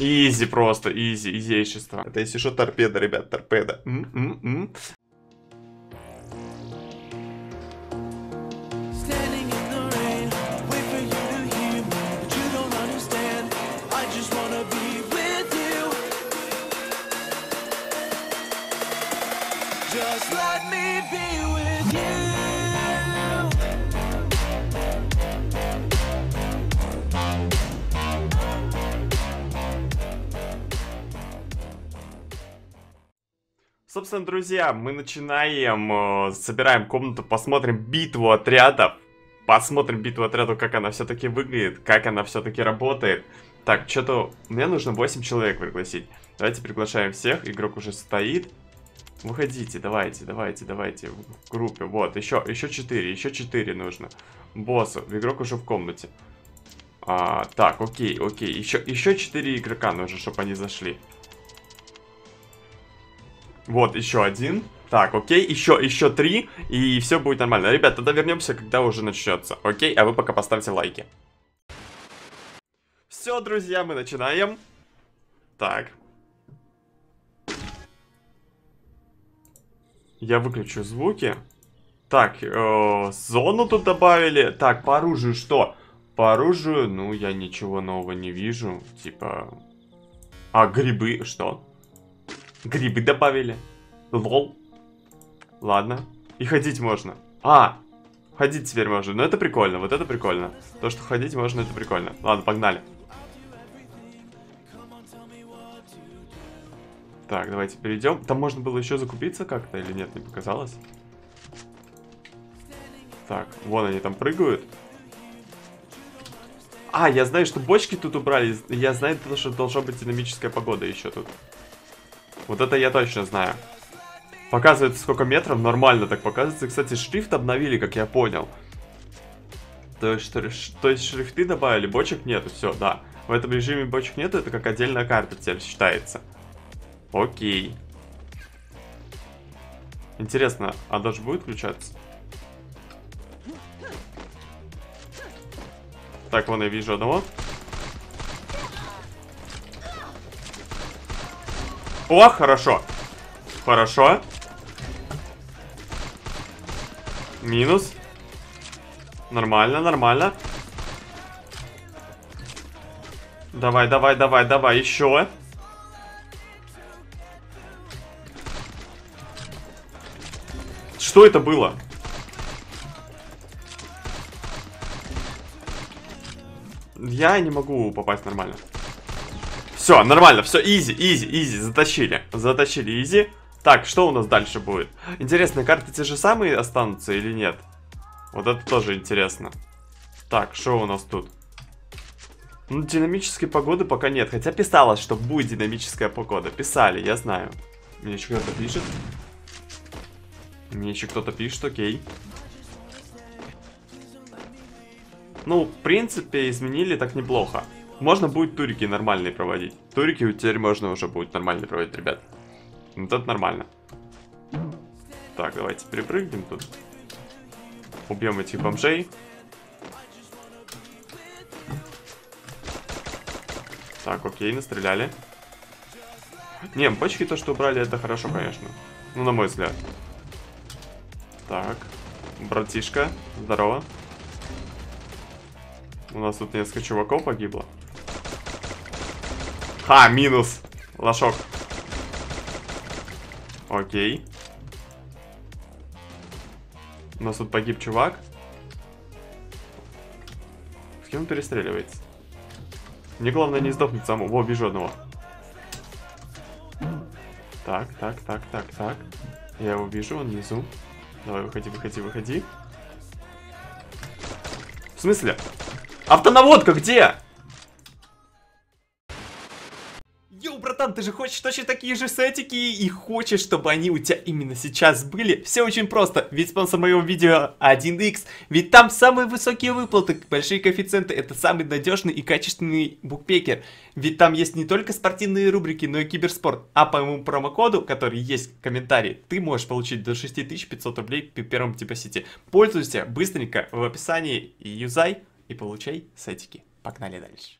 Изи просто, изи, изейшество. Это если что, торпеда, ребят, торпеда. М-м-м. Just let me be with you. Собственно, друзья, мы начинаем, э, собираем комнату, посмотрим битву отрядов. Посмотрим битву отрядов, как она все-таки выглядит, как она все-таки работает. Так, что-то... Мне нужно 8 человек пригласить. Давайте приглашаем всех, игрок уже стоит. Выходите, давайте, давайте, давайте, в группе. Вот, еще, еще 4, еще 4 нужно. Боссу, игрок уже в комнате. А, так, окей, окей, еще, еще 4 игрока нужно, чтобы они зашли. Вот, еще один. Так, окей, еще, еще три, и все будет нормально. Ребят, тогда вернемся, когда уже начнется. Окей, а вы пока поставьте лайки. Все, друзья, мы начинаем. Так. Я выключу звуки. Так, э, зону тут добавили. Так, по оружию что? По оружию, ну, я ничего нового не вижу. Типа... А, грибы, что? Грибы добавили. Лол. Ладно. И ходить можно. А, ходить теперь можно. Ну это прикольно, вот это прикольно. То, что ходить можно, это прикольно. Ладно, погнали. Так, давайте перейдем. Там можно было еще закупиться как-то или нет, не показалось? Так, вон они там прыгают. А, я знаю, что бочки тут убрали. Я знаю, что должна быть динамическая погода еще тут. Вот это я точно знаю. Показывается сколько метров, нормально так показывается. Кстати, шрифт обновили, как я понял. То есть, то есть шрифты добавили, бочек нету, все, да. В этом режиме бочек нету, это как отдельная карта теперь считается. Окей. Интересно, а даже будет включаться? Так, вон я вижу одного. О, хорошо. Хорошо. Минус. Нормально, нормально. Давай, давай, давай, давай, еще. Что это было? Я не могу попасть нормально. Все, нормально, все, easy, easy, easy, затащили. Затащили easy. Так, что у нас дальше будет? Интересно, карты те же самые останутся или нет? Вот это тоже интересно. Так, что у нас тут? Ну, динамической погоды пока нет. Хотя писалось, что будет динамическая погода. Писали, я знаю. Мне еще кто-то пишет. Мне еще кто-то пишет, окей. Ну, в принципе, изменили так неплохо. Можно будет турики нормальные проводить. Турики теперь можно уже будет нормально проводить, ребят. Вот это нормально. Так, давайте перепрыгнем тут. Убьем этих бомжей. Так, окей, настреляли. Не, бочки то, что убрали, это хорошо, конечно. Ну, на мой взгляд. Так, братишка, здорово. У нас тут несколько чуваков погибло. Ха, минус. Лошок. Окей. У нас тут погиб чувак. С кем он перестреливается? Мне главное не сдохнуть самому. Во, вижу одного. Так, так, так, так, так. Я его вижу, он внизу. Давай, выходи, выходи, выходи. В смысле? Автонаводка где? Братан, ты же хочешь точно такие же сетики и хочешь, чтобы они у тебя именно сейчас были? Все очень просто, ведь спонсор моего видео 1x, ведь там самые высокие выплаты, большие коэффициенты, это самый надежный и качественный букпекер. Ведь там есть не только спортивные рубрики, но и киберспорт. А по моему промокоду, который есть в комментарии, ты можешь получить до 6500 рублей по первому депозите. Пользуйся быстренько в описании и юзай, и получай сетики. Погнали дальше.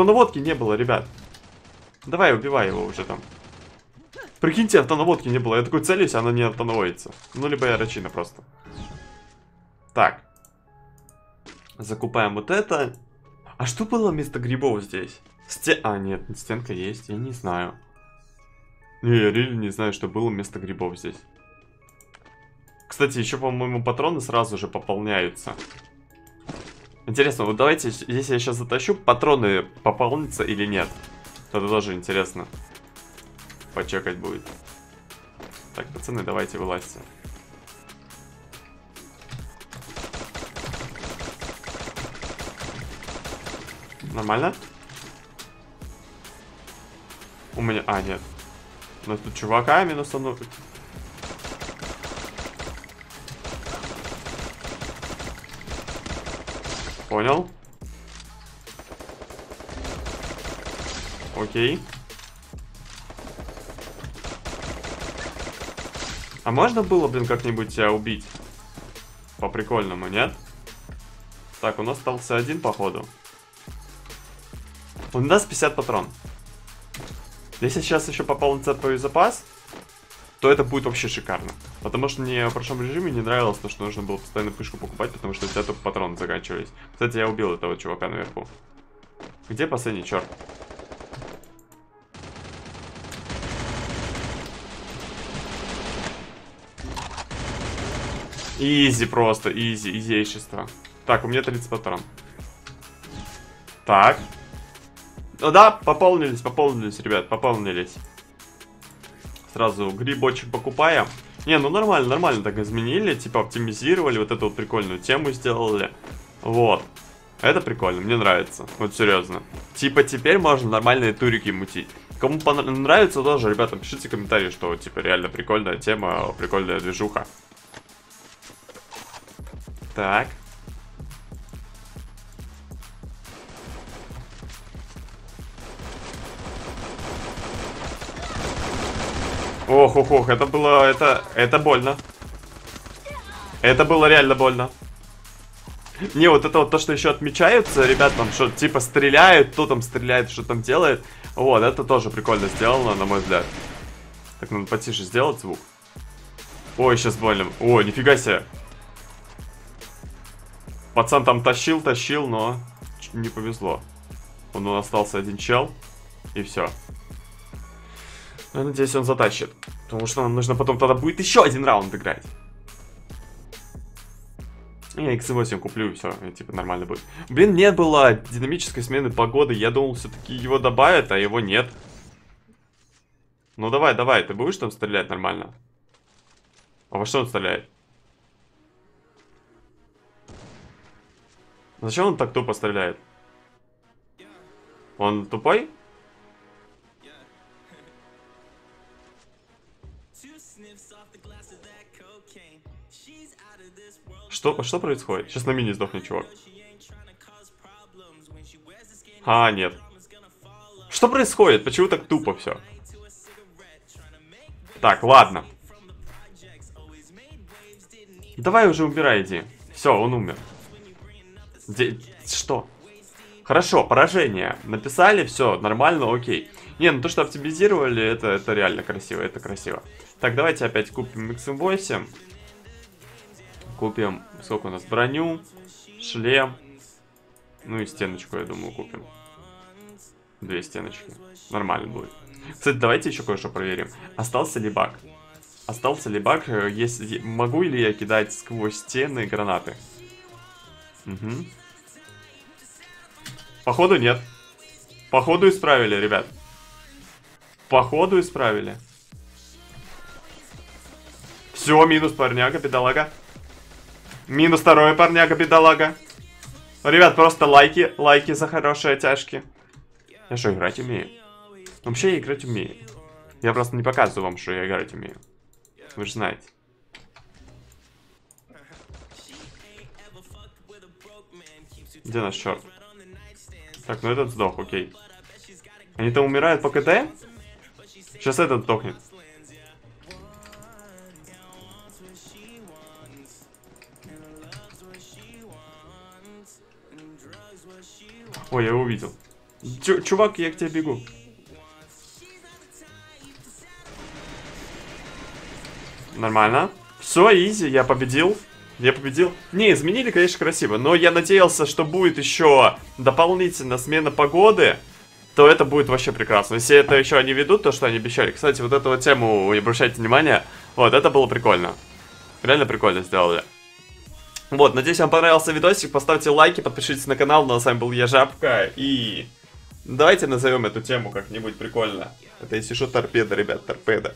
Автонаводки не было, ребят. Давай, убивай его уже там. Прикиньте, автонаводки не было. Я такой целюсь, она не автонаводится. Ну, либо я рачина просто. Так. Закупаем вот это. А что было вместо грибов здесь? Сте... А, нет, стенка есть, я не знаю. Не, я реально не знаю, что было вместо грибов здесь. Кстати, еще, по-моему, патроны сразу же пополняются. Интересно, вот давайте, если я сейчас затащу, патроны пополнятся или нет? Это тоже интересно. Почекать будет. Так, пацаны, давайте вылазьте. Нормально? У меня... А, нет. У нас тут чувака минусанул. Понял. Окей. А можно было, блин, как-нибудь тебя убить? По-прикольному, нет? Так, у нас остался один, походу. Он даст 50 патрон. Если сейчас еще пополнится твой запас, то это будет вообще шикарно. Потому что мне в прошлом режиме не нравилось то, что нужно было постоянно пышку покупать, потому что у тебя только патроны заканчивались. Кстати, я убил этого чувака наверху. Где последний черт? Изи просто, изи, изейшество. Так, у меня 30 патрон. Так. Ну да, пополнились, пополнились, ребят, пополнились. Сразу грибочек покупаем. Не, ну нормально, нормально так изменили, типа оптимизировали, вот эту вот прикольную тему сделали. Вот. Это прикольно, мне нравится, вот серьезно. Типа теперь можно нормальные турики мутить. Кому понравится тоже, ребята, пишите комментарии, что типа реально прикольная тема, прикольная движуха. Так. Ох, ох, ох, это было, это, это больно. Это было реально больно. Не, вот это вот то, что еще отмечаются, ребят, там, что типа стреляют, кто там стреляет, что там делает. Вот, это тоже прикольно сделано, на мой взгляд. Так, надо потише сделать звук. Ой, сейчас больно. О, нифига себе. Пацан там тащил, тащил, но не повезло. Он у нас остался один чел, и все. Я надеюсь, он затащит. Потому что нам нужно потом тогда будет еще один раунд играть. Я X8 куплю, и все, и, типа нормально будет. Блин, не было динамической смены погоды. Я думал, все-таки его добавят, а его нет. Ну давай, давай, ты будешь там стрелять нормально? А во что он стреляет? Зачем он так тупо стреляет? Он тупой? Что, что происходит? Сейчас на мини сдохнет чувак. А, нет. Что происходит? Почему так тупо все? Так, ладно. Давай уже убирай, иди. Все, он умер. Де... Что? Хорошо, поражение. Написали, все, нормально, окей. Не, ну то, что оптимизировали, это, это реально красиво, это красиво. Так, давайте опять купим XM8. Купим, сколько у нас, броню, шлем. Ну и стеночку, я думаю, купим. Две стеночки. Нормально будет. Кстати, давайте еще кое-что проверим. Остался ли баг? Остался ли баг? Если, могу ли я кидать сквозь стены гранаты? Угу. Походу нет. Походу исправили, ребят. Походу исправили. Все, минус парняга, бедолага. Минус второй парняга, бедолага. Ребят, просто лайки, лайки за хорошие тяжки. Я что, играть умею? Вообще я играть умею. Я просто не показываю вам, что я играть умею. Вы же знаете. Где наш черт? Так, ну этот сдох, окей. Они там умирают по КТ? Сейчас этот сдохнет. Ой, я его увидел. Чу- чувак, я к тебе бегу. Нормально. Все, изи, я победил. Я победил. Не, изменили, конечно, красиво, но я надеялся, что будет еще дополнительно смена погоды, то это будет вообще прекрасно. Если это еще они ведут, то, что они обещали. Кстати, вот эту вот тему, не обращайте внимания, вот, это было прикольно. Реально прикольно сделали. Вот, надеюсь, вам понравился видосик. Поставьте лайки, подпишитесь на канал. Ну, а с вами был я, Жабка. И давайте назовем эту тему как-нибудь прикольно. Это если что, торпеда, ребят, торпеда.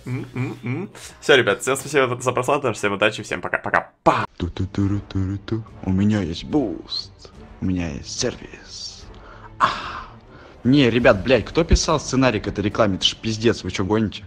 Все, ребят, всем спасибо за просмотр, всем удачи, всем пока-пока. Па! У меня есть буст. У меня есть сервис. А. Не, ребят, блядь, кто писал сценарий к этой рекламе? Это ж пиздец, вы что гоните?